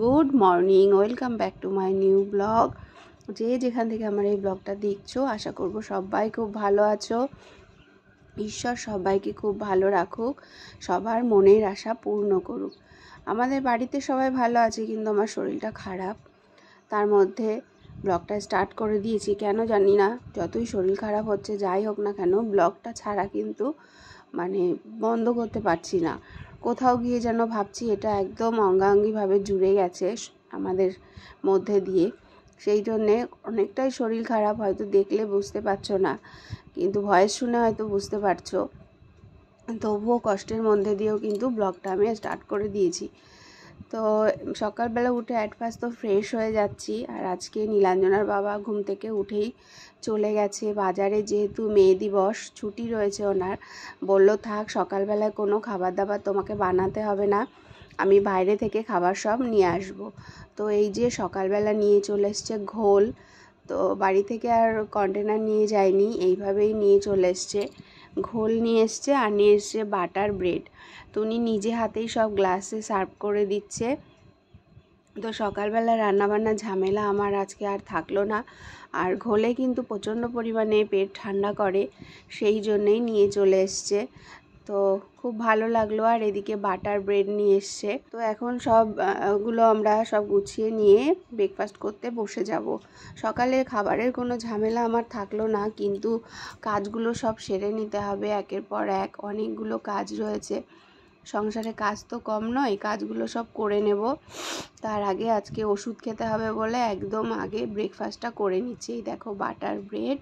Good morning, welcome back to my new blog. যে যেখান থেকে আমার এই ব্লগটা দেখছ, আশা করব সবাই খুব ভালো আছো। ঈশ্বর সবাইকে খুব ভালো রাখুক, সবার মনের আশা পূর্ণ করুক। আমাদের বাড়িতে সবাই ভালো আছে, কিন্তু আমার শরীরটা খারাপ। তার মধ্যে ব্লগটা স্টার্ট করে দিয়েছি, কেন জানি না, যতই শরীর খারাপ হচ্ছে, যাই হোক না কেন, ব্লগটা ছাড়া কিন্তু মানে বন্ধ করতে পারছি না। কোথাও গিয়ে যেন ভাবছি এটা একদম অঙ্গাঙ্গিভাবে জুড়ে গেছে আমাদের মধ্যে দিয়ে। সেই জন্যে অনেকটাই শরীর খারাপ, হয়তো দেখলে বুঝতে পারছ না, কিন্তু ভয়েস শুনে হয়তো বুঝতে পারছ। তবুও কষ্টের মধ্যে দিয়েও কিন্তু ব্লগটা আমি স্টার্ট করে দিয়েছি। তো সকালবেলা উঠে অ্যাট ফার্স্ট তো ফ্রেশ হয়ে যাচ্ছি আর আজকে নীলাঞ্জনার বাবা ঘুম থেকে উঠেই চলে গেছে। বাজারে যেহেতু মেয়ে দিবস, ছুটি রয়েছে ওনার, বলল থাক, সকালবেলায় কোনো খাবার দাবার তোমাকে বানাতে হবে না। আমি বাইরে থেকে খাবার সব নিয়ে আসব। তো এই যে সকালবেলা নিয়ে চলে এসছে ঘোল, তো বাড়ি থেকে আর কন্টেনার নিয়ে যায়নি, এইভাবেই নিয়ে চলে এসছে। ঘোল নিয়ে এসছে আর নিয়ে এসছে বাটার ব্রেড। তো উনি নিজে হাতেই সব গ্লাসে সার্ভ করে দিচ্ছে। তো সকালবেলা রান্নাবান্না ঝামেলা আমার আজকে আর থাকল না। আর ঘোলে কিন্তু প্রচণ্ড পরিমাণে পেট ঠান্ডা করে, সেই জন্যেই নিয়ে চলে এসছে। তো খুব ভালো লাগল আর এদিকে বাটার ব্রেড নিয়ে এসছে। তো এখন সবগুলো আমরা সব গুছিয়ে নিয়ে ব্রেকফাস্ট করতে বসে যাব। সকালে খাবারের কোনো ঝামেলা আমার থাকল না, কিন্তু কাজগুলো সব সেরে নিতে হবে একের পর এক। অনেকগুলো কাজ রয়েছে। সংসারে কাজ তো কম নয়, কাজগুলো সব করে নেব। তার আগে আজকে ওষুধ খেতে হবে বলে একদম আগে ব্রেকফাস্টটা করে নিচ্ছি। দেখো বাটার ব্রেড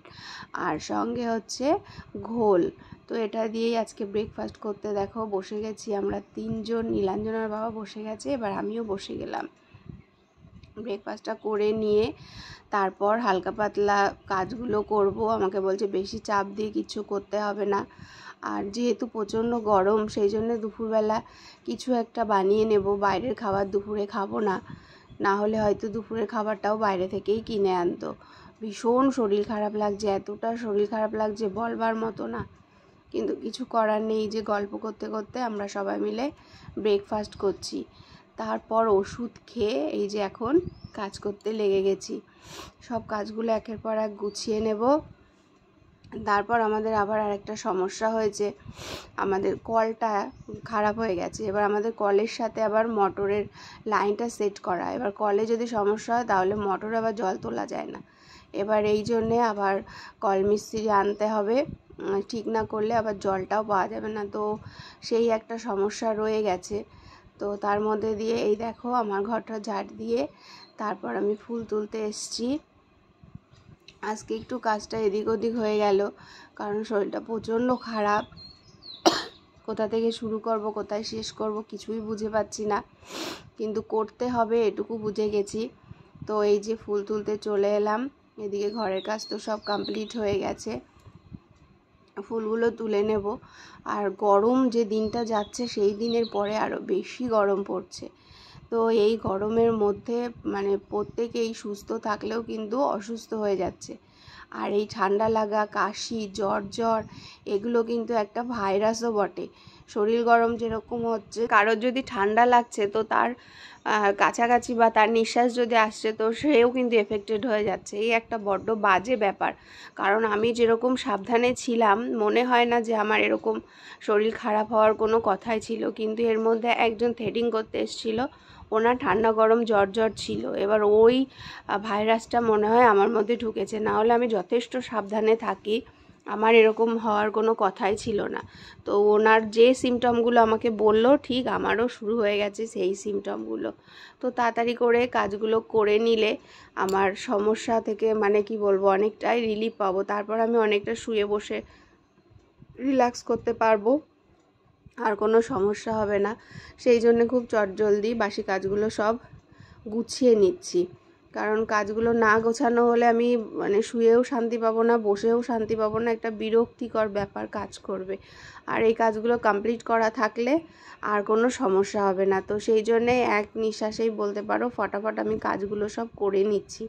আর সঙ্গে হচ্ছে ঘোল। তো এটা দিয়েই আজকে ব্রেকফাস্ট করতে দেখো, বসে গেছি আমরা তিনজন নীলাঞ্জনার বাবা বসে গেছে, এবার আমিও বসে গেলাম। ব্রেকফাস্টটা করে নিয়ে তারপর হালকা পাতলা কাজগুলো করব, আমাকে বলছে বেশি চাপ দিয়ে কিছু করতে হবে না। আর যেহেতু প্রচণ্ড গরম, সেই জন্য দুপুরবেলা কিছু একটা বানিয়ে নেব, বাইরের খাবার দুপুরে খাব না। না হলে হয়তো দুপুরের খাবারটাও বাইরে থেকেই কিনে আনতো। ভীষণ শরীর খারাপ লাগছে, এতটা শরীর খারাপ লাগছে বলবার মতো না। কিন্তু কিছু করার নেই, যে গল্প করতে করতে আমরা সবাই মিলে ব্রেকফাস্ট করছি। তারপর ওষুধ খেয়ে এই যে এখন কাজ করতে লেগে গেছি। সব কাজগুলো একের পর এক গুছিয়ে নেব। তারপর আমাদের আবার আরেকটা সমস্যা হয়েছে। আমাদের কলটা খারাপ হয়ে গেছে। এবার আমাদের কলের সাথে আবার মোটরের লাইনটা সেট করা। এবার কলে যদি সমস্যা হয় তাহলে মোটরে আবার জল তোলা যায় না। এবার এই জন্যে আবার কল মিস্ত্রি আনতে হবে। ঠিক না করলে আবার জলটাও পাওয়া যাবে না। তো সেই একটা সমস্যা রয়ে গেছে। তো তার মধ্যে দিয়ে এই দেখো আমার ঘরটা ঝাড় দিয়ে তারপর আমি ফুল তুলতে এসছি। আজকে একটু কাজটা এদিক ওদিক হয়ে গেল, কারণ শরীরটা প্রচণ্ড খারাপ। কোথা থেকে শুরু করব, কোথায় শেষ করব কিছুই বুঝে পাচ্ছি না। কিন্তু করতে হবে এটুকু বুঝে গেছি। তো এই যে ফুল তুলতে চলে এলাম, এদিকে ঘরের কাজ তো সব কমপ্লিট হয়ে গেছে। ফুলগুলো তুলে নেব। আর গরম যে দিনটা যাচ্ছে, সেই দিনের পরে আরও বেশি গরম পড়ছে। তো এই গরমের মধ্যে মানে প্রত্যেকেই সুস্থ থাকলেও কিন্তু অসুস্থ হয়ে যাচ্ছে। আর এই ঠান্ডা লাগা, কাশি, জ্বর জ্বর, এগুলো কিন্তু একটা ভাইরাসও বটে। শরীর গরম যেরকম হচ্ছে, কারোর যদি ঠান্ডা লাগছে তো তার কাছাকাছি বা তার নিঃশ্বাস যদি আসছে তো সেও কিন্তু এফেক্টেড হয়ে যাচ্ছে। এই একটা বড্ড বাজে ব্যাপার। কারণ আমি যেরকম সাবধানে ছিলাম, মনে হয় না যে আমার এরকম শরীর খারাপ হওয়ার কোনো কথাই ছিল, কিন্তু এর মধ্যে একজন থ্রেডিং করতে এসেছিল, ওনার ঠান্ডা গরম জ্বর জ্বর ছিল। এবার ওই ভাইরাসটা মনে হয় আমার মধ্যে ঢুকেছে, না হলে আমি যথেষ্ট সাবধানে থাকি। আমার এরকম হওয়ার কোনো কথাই ছিল না। তো ওনার যে সিমটমগুলো আমাকে বলল, ঠিক আমারও শুরু হয়ে গেছে সেই সিমটমগুলো তো তাড়াতাড়ি করে কাজগুলো করে নিলে আমার সমস্যা থেকে মানে কি বলব, অনেকটাই রিলিফ পাবো। তারপর আমি অনেকটা শুয়ে বসে রিল্যাক্স করতে পারব, আর কোনো সমস্যা হবে না। সেই জন্য খুব চটজলদি বাসি কাজগুলো সব গুছিয়ে নিচ্ছি। কারণ কাজগুলো না গোছানো হলে আমি মানে শুয়েও শান্তি পাবো না, বসেও শান্তি পাবো না, একটা বিরক্তিকর ব্যাপার কাজ করবে। আর এই কাজগুলো কমপ্লিট করা থাকলে আর কোনো সমস্যা হবে না। তো সেই জন্যে এক নিঃশ্বাসেই বলতে পারো, ফটাফট আমি কাজগুলো সব করে নিচ্ছি।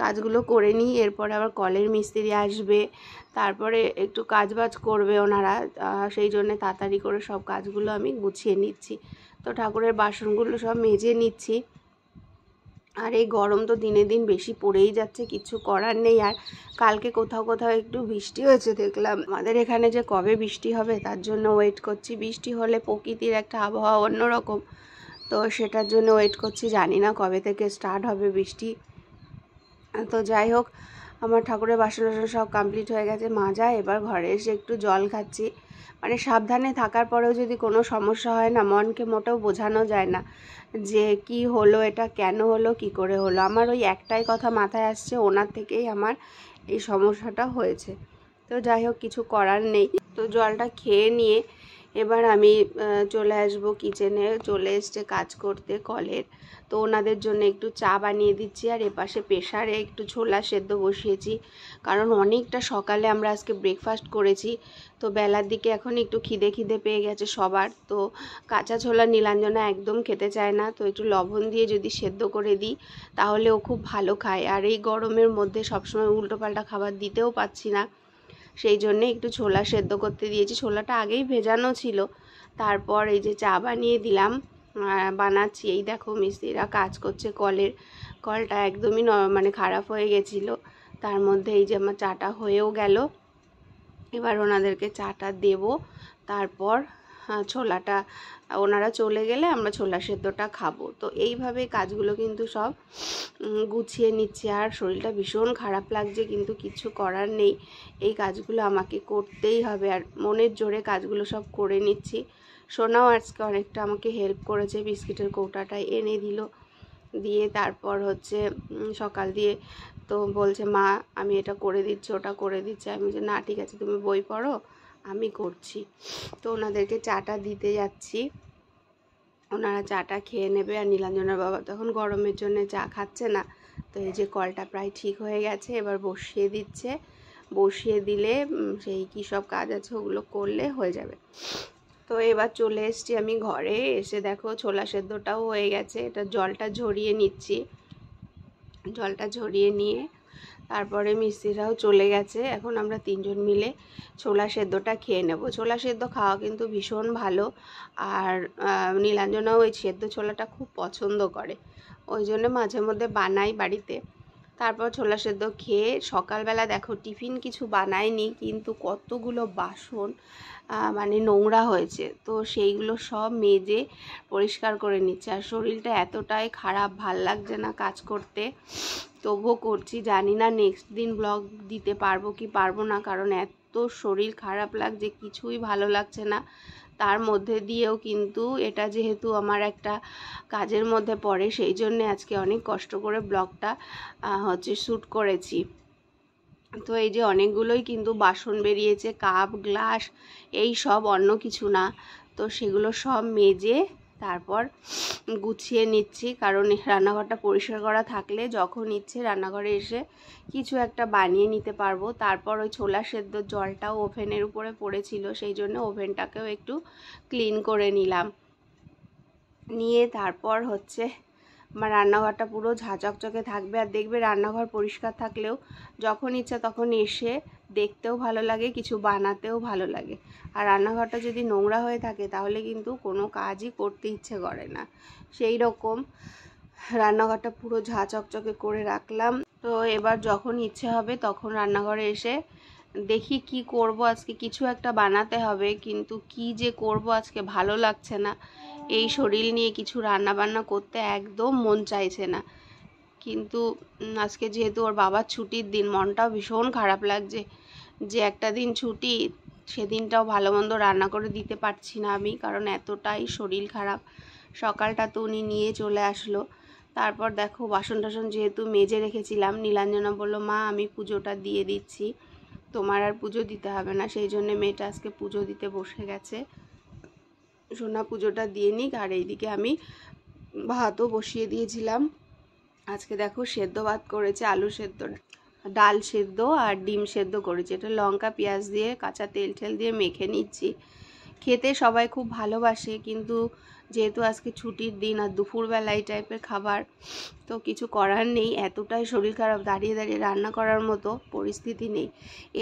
কাজগুলো করে নিই, এরপরে আবার কলের মিস্ত্রি আসবে, তারপরে একটু কাজ বাজ করবে ওনারা সেই জন্যে তাড়াতাড়ি করে সব কাজগুলো আমি গুছিয়ে নিচ্ছি। তো ঠাকুরের বাসনগুলো সব মেজে নিচ্ছি। আর এই গরম তো দিনে দিন বেশি পড়েই যাচ্ছে, কিছু করার নেই। আর কালকে কোথাও কোথাও একটু বৃষ্টি হয়েছে দেখলাম। আমাদের এখানে যে কবে বৃষ্টি হবে তার জন্য ওয়েট করছি। বৃষ্টি হলে প্রকৃতির একটা আবহাওয়া অন্যরকম। তো সেটার জন্য ওয়েট করছি। জানি না কবে থেকে স্টার্ট হবে বৃষ্টি। তো যাই হোক আমার ঠাকুরের বাসন টাসন সব কমপ্লিট হয়ে গেছে। মাজা এবার ঘরে এসে একটু জল খাচ্ছি। মানে সাবধানে থাকার পরেও যদি কোনো সমস্যা হয় না, মনকে মোটেও বোঝানো যায় না যে কি হলো, এটা কেন হলো, কি করে হলো। আমার ওই একটাই কথা মাথায় আসছে, ওনার থেকেই আমার এই সমস্যাটা হয়েছে। তো যাই হোক, কিছু করার নেই। তো জলটা খেয়ে নিয়ে এবার আমি চলে আসব কিচেনে চলে এসছে কাজ করতে, কলের। তো ওনাদের জন্য একটু চা বানিয়ে দিচ্ছি আর এপাশে প্রেশারে একটু ছোলা সেদ্ধ বসিয়েছি। কারণ অনেকটা সকালে আমরা আজকে ব্রেকফাস্ট করেছি। তো বেলার দিকে এখন একটু খিদে খিদে পেয়ে গেছে সবার। তো কাঁচা ছোলা নীলাঞ্জনা একদম খেতে চায় না। তো একটু লবণ দিয়ে যদি সেদ্ধ করে দিই, তাহলে ও খুব ভালো খায়। আর এই গরমের মধ্যে সবসময় উল্টোপাল্টা খাবার দিতেও পাচ্ছি না। সেই জন্যে একটু ছোলা সেদ্ধ করতে দিয়েছি। ছোলাটা আগেই ভেজানো ছিল। তারপর এই যে চা বানিয়ে দিলাম বানাচ্ছি। এই দেখো মিস্ত্রিরা কাজ করছে কলের। কলটা একদমই মানে খারাপ হয়ে গেছিল। তার মধ্যে এই যে আমার চাটা হয়েও গেল। এবার ওনাদেরকে চাটা দেব। তারপর ছোলাটা, ওনারা চলে গেলে আমরা ছোলা সেদ্ধটা খাব। তো এইভাবে কাজগুলো কিন্তু সব গুছিয়ে নিচ্ছে। আর শরীরটা ভীষণ খারাপ লাগছে, কিন্তু কিছু করার নেই। এই কাজগুলো আমাকে করতেই হবে। আর মনের জোরে কাজগুলো সব করে নিচ্ছি। সোনাও আজকে অনেকটা আমাকে হেল্প করেছে, বিস্কিটের কৌটাটা এনে দিল। দিয়ে তারপর হচ্ছে সকাল দিয়ে তো বলছে, মা, আমি এটা করে দিচ্ছি, ওটা করে দিচ্ছি। আমি যে না, ঠিক আছে, তুমি বই পড়ো। আমি করছি। তো ওনাদেরকে চাটা দিতে যাচ্ছি। ওনারা চাটা খেয়ে নেবে আর নীলাঞ্জনার বাবা তখন গরমের জন্য চা খাচ্ছে না। তো এই যে কলটা প্রায় ঠিক হয়ে গেছে, এবার বসিয়ে দিচ্ছে। বসিয়ে দিলে সেই কী সব কাজ আছে ওগুলো করলে হয়ে যাবে। তো এবার চলে এসছি আমি ঘরে। এসে দেখো ছোলা সেদ্ধটাও হয়ে গেছে। এটা জলটা ঝরিয়ে নিচ্ছি। জলটা ঝরিয়ে নিয়ে তারপরে মিস্ত্রিরাও চলে গেছে। এখন আমরা তিনজন মিলে ছোলা সেদ্ধটা খেয়ে নেব। ছোলা সেদ্ধ খাওয়া কিন্তু ভীষণ ভালো। আর নীলাঞ্জনাও ওই সেদ্ধ ছোলাটা খুব পছন্দ করে। ওই জন্য মাঝে মধ্যে বানাই বাড়িতে। তারপর ছোলা সেদ্ধ খেয়ে সকালবেলা দেখো টিফিন কিছু বানায়নি, কিন্তু কতগুলো বাসন মানে নোংরা হয়েছে। তো সেইগুলো সব মেজে পরিষ্কার করে নিচ্ছে। আর শরীরটা এতটাই খারাপ, ভালো লাগছে না কাজ করতে। তবুও করছি। জানি না নেক্সট দিন ব্লগ দিতে পারব কি পারব না, কারণ এত শরীর খারাপ লাগছে, কিছুই ভালো লাগছে না। তার মধ্যে দিয়েও কিন্তু এটা যেহেতু আমার একটা কাজের মধ্যে পড়ে, সেই জন্যে আজকে অনেক কষ্ট করে ব্লগটা হচ্ছে শ্যুট করেছি। তো এই যে অনেকগুলোই কিন্তু বাসন বেরিয়েছে কাপ গ্লাস এই সব অন্য কিছু না। তো সেগুলো সব মেজে তারপর গুছিয়ে নিচ্ছি, কারণ রান্নাঘরটা পরিষ্কার করা থাকলে যখন ইচ্ছে রান্নাঘরে এসে কিছু একটা বানিয়ে নিতে পারব। তারপর ওই ছোলা সেদ্ধ জলটাও ওভেনের উপরে পড়েছিল, সেই জন্য ওভেনটাকেও একটু ক্লিন করে নিলাম। নিয়ে তারপর হচ্ছে আমার রান্নাঘরটা পুরো ঝাঁচকচকে থাকবে আর দেখবে রান্নাঘর পরিষ্কার থাকলেও যখন ইচ্ছা তখন এসে দেখতেও ভালো লাগে, কিছু বানাতেও ভালো লাগে। আর রান্নাঘরটা যদি নোংরা হয়ে থাকে তাহলে কিন্তু কোনো কাজই করতে ইচ্ছে করে না। সেই রকম রান্নাঘরটা পুরো ঝা চকচকে করে রাখলাম। তো এবার যখন ইচ্ছে হবে তখন রান্নাঘরে এসে দেখি কি করব, আজকে কিছু একটা বানাতে হবে, কিন্তু কি যে করব আজকে ভালো লাগছে না। এই শরীর নিয়ে কিছু রান্না বান্না করতে একদম মন চাইছে না। কিন্তু আজকে যেহেতু ওর বাবার ছুটির দিন, মনটাও ভীষণ খারাপ লাগছে যে একটা দিন ছুটি, সেদিনটাও ভালো মন্দ রান্না করে দিতে পারছি না আমি, কারণ এতটাই শরীর খারাপ। সকালটা তো উনি নিয়ে চলে আসলো। তারপর দেখো বাসন টাসন যেহেতু মেজে রেখেছিলাম, নীলাঞ্জনা বলল, মা, আমি পুজোটা দিয়ে দিচ্ছি। তোমার আর পুজো দিতে হবে না, সেই জন্য মেয়েটা আজকে পুজো দিতে বসে গেছে। সোনা পুজোটা দিয়ে নিক, আর এইদিকে আমি ভাতও বসিয়ে দিয়েছিলাম। আজকে দেখো সেদ্ধ ভাত করেছে, আলু সেদ্ধ, ডাল সেদ্ধ আর ডিম সেদ্ধ করেছি। এটা লঙ্কা, পেঁয়াজ দিয়ে, কাঁচা তেল ঠেল দিয়ে মেখে নিচ্ছি। খেতে সবাই খুব ভালোবাসে, কিন্তু যেহেতু আজকে ছুটির দিন আর দুপুরবেলা এই টাইপের খাবার, তো কিছু করার নেই। এতটাই শরীর খারাপ, দাঁড়িয়ে দাঁড়িয়ে রান্না করার মতো পরিস্থিতি নেই।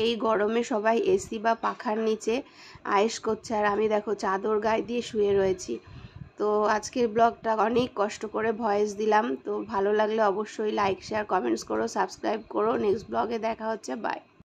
এই গরমে সবাই এসি বা পাখার নিচে আয়েস করছে। আর আমি দেখো চাদর গায়ে দিয়ে শুয়ে রয়েছি। তো আজকের ব্লগটা অনেক কষ্ট করে ভয়েস দিলাম। তো ভালো লাগলে অবশ্যই লাইক, শেয়ার, কমেন্টস করো, সাবস্ক্রাইব করো। নেক্সট ব্লগে দেখা হচ্ছে, বাই।